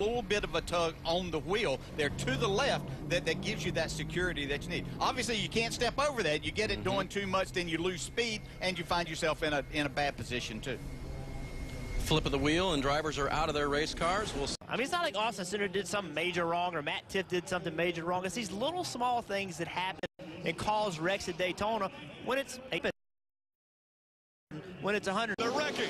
little bit of a tug on the wheel there to the left that, that gives you that security that you need. Obviously, you can't step over that. You get it doing mm-hmm. too much, then you lose speed, and you find yourself in a, in a bad position, too. Flip of the wheel, and drivers are out of their race cars. We'll I mean, it's not like Austin Cindric did something major wrong or Matt Tifft did something major wrong. It's these little small things that happen and cause wrecks at Daytona when it's when it's 100. They're wrecking.